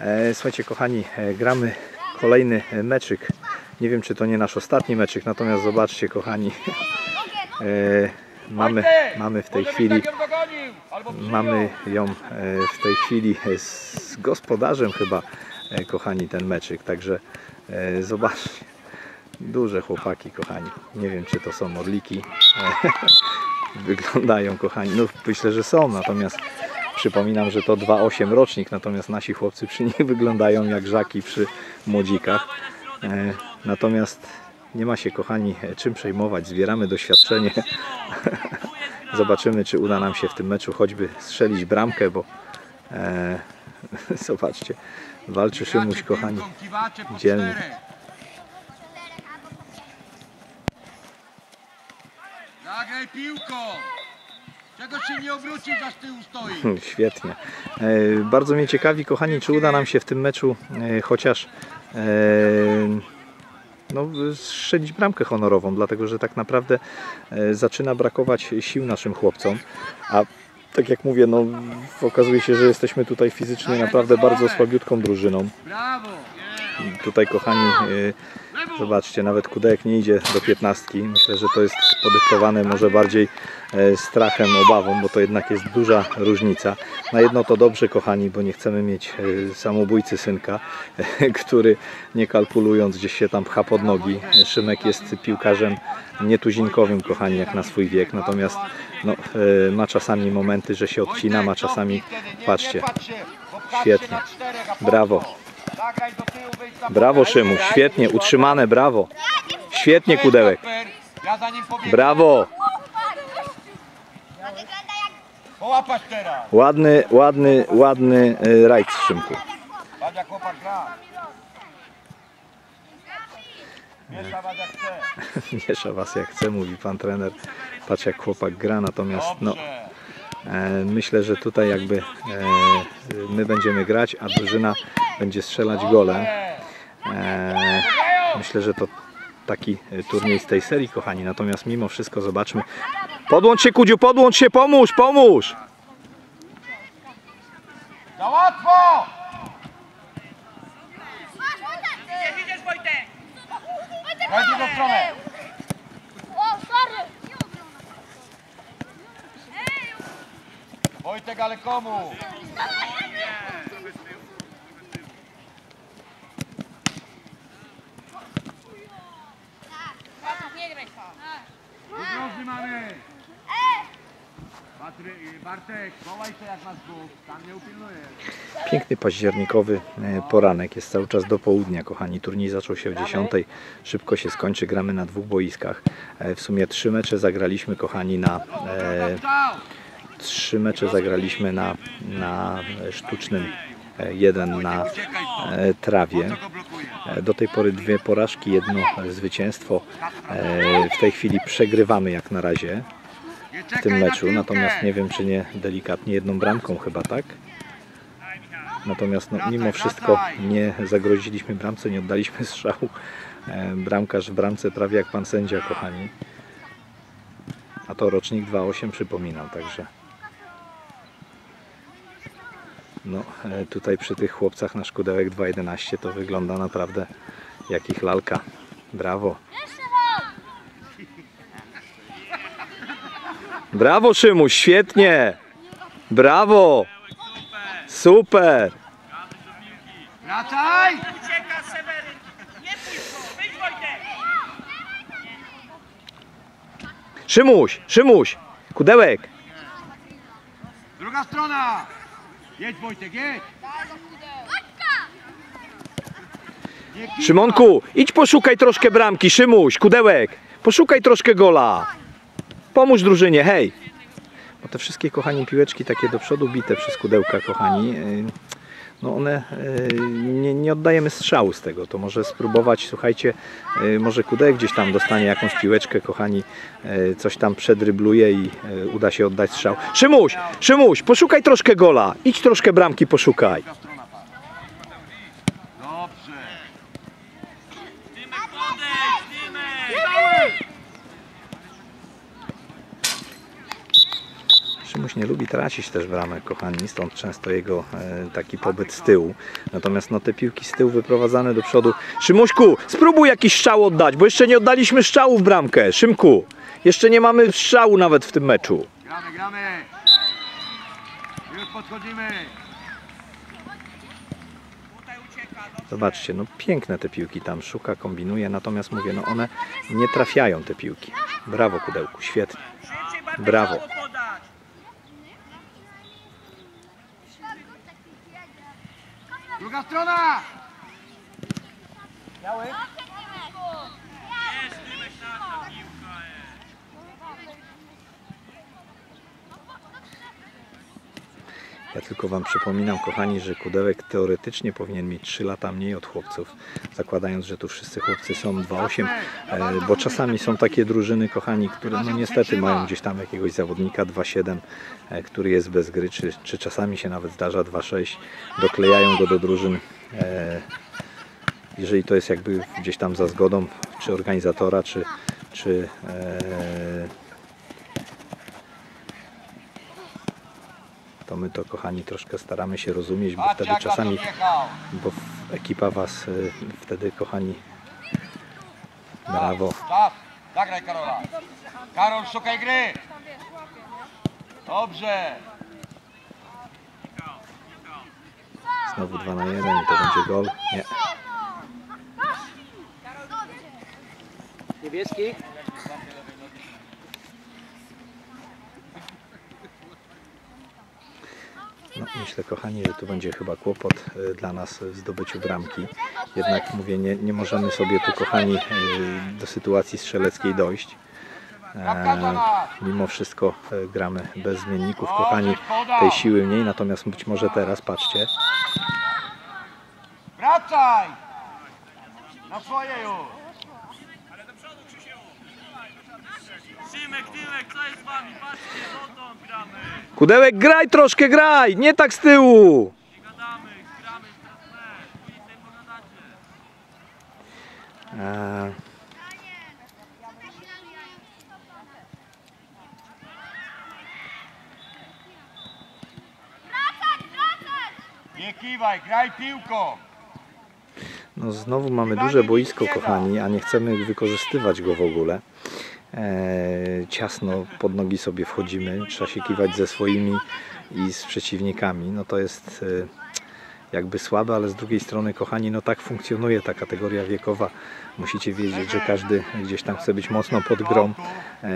E, Słuchajcie kochani, e, gramy kolejny meczyk. Nie wiem czy to nie nasz ostatni meczyk, natomiast zobaczcie kochani. E, Mamy, mamy w tej chwili mamy ją w tej chwili z gospodarzem chyba kochani ten meczyk. Także zobaczcie. Duże chłopaki kochani. Nie wiem czy to są orliki. E, Wyglądają kochani. No myślę, że są, natomiast Przypominam, że to 2,8 rocznik, natomiast nasi chłopcy przy nich wyglądają jak żaki przy młodzikach. E, Natomiast nie ma się, kochani, czym przejmować. Zbieramy doświadczenie. Zobaczymy, czy uda nam się w tym meczu choćby strzelić bramkę, bo e, zobaczcie, walczy Szymuś, kochani, dzielny. Zagraj piłką! Się nie stoi? Świetnie. E, Bardzo mnie ciekawi, kochani, czy uda nam się w tym meczu e, chociaż e, no, strzelić bramkę honorową, dlatego że tak naprawdę zaczyna brakować sił naszym chłopcom, a tak jak mówię, no, okazuje się, że jesteśmy tutaj fizycznie naprawdę bardzo słabiutką drużyną. Brawo! Tutaj, kochani, zobaczcie, nawet Kudek nie idzie do piętnastki. Myślę, że to jest podyktowane może bardziej strachem, obawą, bo to jednak jest duża różnica. Na jedno to dobrze, kochani, bo nie chcemy mieć e, samobójcy synka, który nie kalkulując gdzieś się tam pcha pod nogi. Szymek jest piłkarzem nietuzinkowym, kochani, jak na swój wiek, natomiast no, e, ma czasami momenty, że się odcina, ma czasami, patrzcie, świetnie. Brawo. Brawo bokę. Szymuś, świetnie, utrzymane, brawo. Świetnie Kudełek, brawo. Połapać teraz. Ładny, ładny, ładny e, rajd Szymku. Patrz jak chłopak gra. Miesza was jak chce. Miesza was jak chce, mówi pan trener. Patrz jak chłopak gra, natomiast no, e, myślę, że tutaj jakby e, my będziemy grać, a drużyna będzie strzelać gole. Myślę, że to taki turniej z tej serii, kochani. Natomiast mimo wszystko zobaczmy. Podłącz się, Kudziu, podłącz się, pomóż, pomóż! Za łatwo! Widzisz Wojtek? Daj drugą stronę. O, sorry! Wojtek, ale komu? Nie graj tam. Drożny mamy. Piękny październikowy e, poranek, jest cały czas do południa, kochani. Turniej zaczął się o 10, szybko się skończy, gramy na dwóch boiskach. E, W sumie trzy mecze zagraliśmy, kochani, na e, trzy mecze zagraliśmy na, na sztucznym, e, jeden na e, trawie. Do tej pory dwie porażki, jedno zwycięstwo. E, W tej chwili przegrywamy jak na razie w tym meczu, natomiast nie wiem czy nie delikatnie jedną bramką chyba, tak? Natomiast no, mimo wszystko nie zagroziliśmy bramce, nie oddaliśmy strzału. E, Bramkarz w bramce prawie jak pan sędzia, kochani. A to rocznik 2.8 przypominam, także. No, e, tutaj przy tych chłopcach na Szkudełek 2.11 to wygląda naprawdę jak ich lalka. Brawo. Brawo Szymuś, świetnie! Brawo! Super! Wracaj! Ucieka Seweryn. Nie pójdź go. Wyjdź Wojtek. Szymuś, Szymuś! Kudełek! Druga strona! Jedź Wojtek, jedź! Szymonku, idź poszukaj troszkę bramki, Szymuś, Kudełek! Poszukaj troszkę gola! Pomóż drużynie, hej! Bo te wszystkie, kochani, piłeczki takie do przodu bite przez Kudełka, kochani, yy, no one yy, nie, nie oddajemy strzału z tego. To może spróbować, słuchajcie, yy, może Kudełek gdzieś tam dostanie jakąś piłeczkę, kochani, coś tam przedrybluje i uda się oddać strzał. Szymuś, Szymuś, poszukaj troszkę gola, idź troszkę bramki, poszukaj. Druga strona, patrz. Dobrze. Dymek podejdź, Dymek. Szymuś nie lubi tracić też bramek, kochani, stąd często jego e, taki pobyt z tyłu. Natomiast no, te piłki z tyłu wyprowadzane do przodu. Szymuśku, spróbuj jakiś strzał oddać, bo jeszcze nie oddaliśmy strzału w bramkę. Szymku, jeszcze nie mamy strzału nawet w tym meczu. Gramy, gramy. Już podchodzimy. Zobaczcie, no piękne te piłki tam szuka, kombinuje, natomiast mówię, no one nie trafiają te piłki. Brawo Kudełku, świetnie. Brawo. Mało podać. Druga strona. Jest, Dymek nasza piłka jest. Ja tylko Wam przypominam, kochani, że Kudełek teoretycznie powinien mieć 3 lata mniej od chłopców, zakładając, że tu wszyscy chłopcy są 2,8, e, bo czasami są takie drużyny, kochani, które no niestety mają gdzieś tam jakiegoś zawodnika 2,7, e, który jest bez gry, czy, czy czasami się nawet zdarza 2,6, doklejają go do drużyn. e, Jeżeli to jest jakby gdzieś tam za zgodą czy organizatora, czy, czy to my to kochani troszkę staramy się rozumieć, bo wtedy czasami, bo ekipa was y, wtedy kochani brawo. Czas. Zagraj Karola. Karol, szukaj gry. Dobrze. Znowu 2 na 1 i to będzie gol. Nie. Niebieski? No, myślę kochani, że tu będzie chyba kłopot y, dla nas w zdobyciu bramki. Jednak mówię, nie, nie możemy sobie tu kochani y, do sytuacji strzeleckiej dojść. E, mimo wszystko e, gramy bez zmienników, kochani, tej siły mniej, natomiast być może teraz, patrzcie, Wracaj. Na swoje już. Szymek, co jest z wami? Patrzcie, dotąd gramy. Kudełek graj troszkę, graj, nie tak z tyłu! Nie gadamy, gramy teraz. Później sobie pogadacie. Nie kiwaj, graj piłką. No znowu mamy duże boisko, kochani, a nie chcemy wykorzystywać go w ogóle. E, ciasno pod nogi sobie wchodzimy, trzeba się kiwać ze swoimi i z przeciwnikami. No to jest e, jakby słabe, ale z drugiej strony, kochani, no tak funkcjonuje ta kategoria wiekowa. Musicie wiedzieć, że każdy gdzieś tam chce być mocno pod grą. E,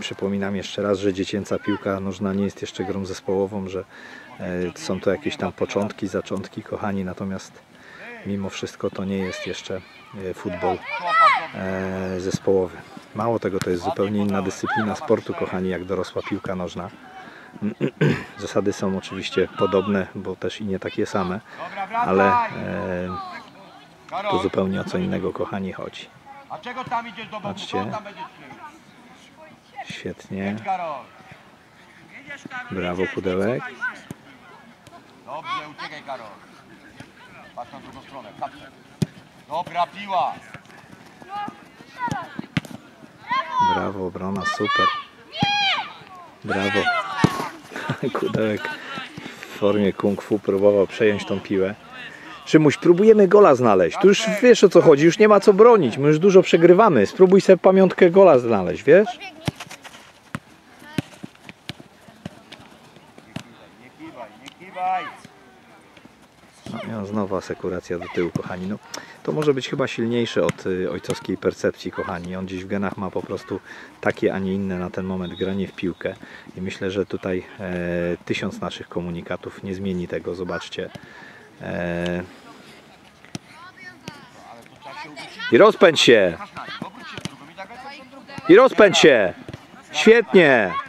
przypominam jeszcze raz, że dziecięca piłka nożna nie jest jeszcze grą zespołową, że są to jakieś tam początki, zaczątki, kochani, natomiast mimo wszystko to nie jest jeszcze futbol zespołowy. Mało tego, to jest zupełnie inna dyscyplina sportu, kochani, jak dorosła piłka nożna. Zasady są oczywiście podobne, bo też i nie takie same, ale e, Karol, zupełnie o co innego, kochani, chodzi. a czego tam idziesz do boku? Patrzcie. Świetnie, brawo Pudełek. Dobrze, uciekaj Karol. Patrz na drugą stronę. Dobra piła. Brawo, obrona, super. Brawo. Kudełek w formie kung fu próbował przejąć tą piłę. Szymuś, próbujemy gola znaleźć. Tu już wiesz o co chodzi, już nie ma co bronić. My już dużo przegrywamy. Spróbuj sobie pamiątkę gola znaleźć, wiesz? Nie kiwaj, nie kiwaj. No, i znowu asekuracja do tyłu, kochani. No, to może być chyba silniejsze od y, ojcowskiej percepcji, kochani. On gdzieś w genach ma po prostu takie, a nie inne na ten moment granie w piłkę. I myślę, że tutaj e, tysiąc naszych komunikatów nie zmieni tego. Zobaczcie. E, I rozpędź się! I rozpędź się! Świetnie!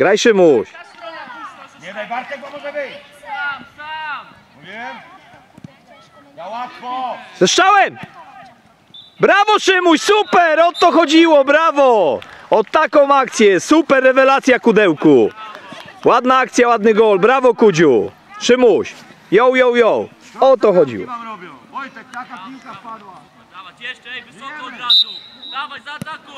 Graj Szymuś! Nie daj Bartek, bo może wyjść. Sam, sam. Mówiłem? Ja łatwo. Ze strzałem! Brawo Szymuś, super! O to chodziło, brawo! O taką akcję, super rewelacja Kudełku! Ładna akcja, ładny gol, brawo Kudziu! Szymuś, yo, yo, yo! O to chodziło. Wojtek, taka piłka wpadła. Jeszcze, ej, wysoko od razu. Dawaj, zaatakuj.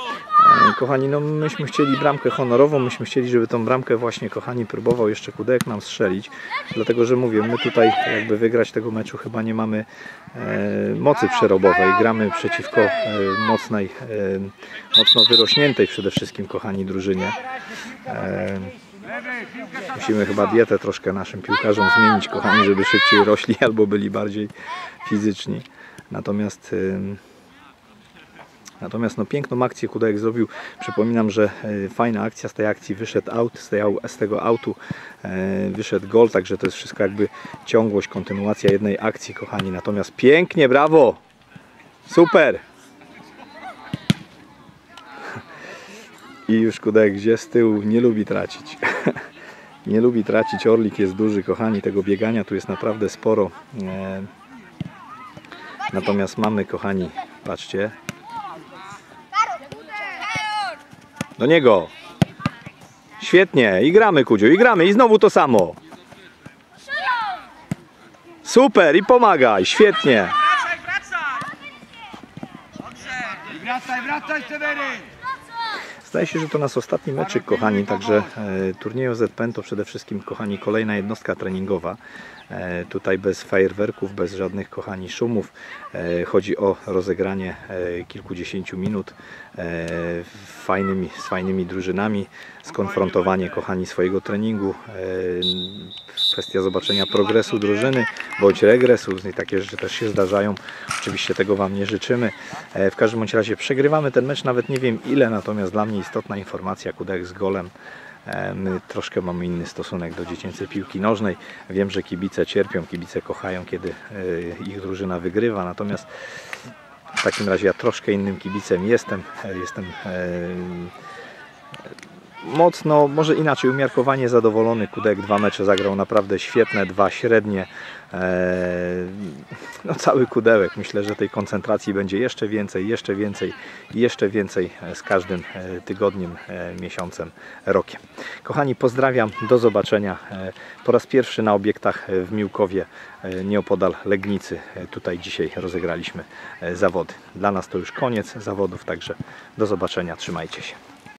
E, Kochani, no myśmy chcieli bramkę honorową, myśmy chcieli, żeby tą bramkę właśnie, kochani, próbował jeszcze Kudek nam strzelić, dlatego, że mówię, my tutaj jakby wygrać tego meczu chyba nie mamy e, mocy przerobowej, gramy przeciwko e, mocnej, e, mocno wyrośniętej przede wszystkim, kochani, drużynie. E, musimy chyba dietę troszkę naszym piłkarzom zmienić, kochani, żeby szybciej rośli albo byli bardziej fizyczni. Natomiast Natomiast no, piękną akcję Kudajek zrobił. Przypominam, że e, fajna akcja z tej akcji wyszedł out, z, z tego autu e, wyszedł gol, także to jest wszystko jakby ciągłość, kontynuacja jednej akcji, kochani. Natomiast pięknie, brawo! Super! I już Kudajek gdzie z tyłu nie lubi tracić. nie lubi tracić. Orlik jest duży, kochani. Tego biegania tu jest naprawdę sporo. E, Natomiast mamy, kochani, patrzcie, Do niego. Świetnie. I gramy, Kudziu. I gramy. I znowu to samo. Super. I pomagaj. Świetnie. Wracaj, wracaj. Dobrze. I wracaj, wracaj Seweryn! Zdaje się, że to nas ostatni meczyk, kochani, także e, turniej OZPN to przede wszystkim, kochani, kolejna jednostka treningowa. E, tutaj bez fajerwerków, bez żadnych, kochani, szumów. E, chodzi o rozegranie kilkudziesięciu minut fajnymi, z fajnymi drużynami, skonfrontowanie, kochani, swojego treningu, kwestia zobaczenia progresu drużyny, bądź regresu, i takie rzeczy też się zdarzają. Oczywiście tego Wam nie życzymy. E, W każdym bądź razie przegrywamy ten mecz, nawet nie wiem ile, natomiast dla mnie istotna informacja, Kudek z golem. E, My troszkę mamy inny stosunek do dziecięcej piłki nożnej. Wiem, że kibice cierpią, kibice kochają, kiedy e, ich drużyna wygrywa, natomiast w takim razie ja troszkę innym kibicem jestem. Jestem mocno, może inaczej, umiarkowanie zadowolony. Kudek dwa mecze zagrał naprawdę świetne, dwa średnie. Eee, No cały kudełek. Myślę, że tej koncentracji będzie jeszcze więcej, jeszcze więcej i jeszcze więcej e, z każdym e, tygodniem, e, miesiącem, rokiem. Kochani, pozdrawiam, do zobaczenia. E, Po raz pierwszy na obiektach e, w Miłkowie, e, nieopodal Legnicy. E, Tutaj dzisiaj rozegraliśmy e, zawody. Dla nas to już koniec zawodów, także do zobaczenia, trzymajcie się.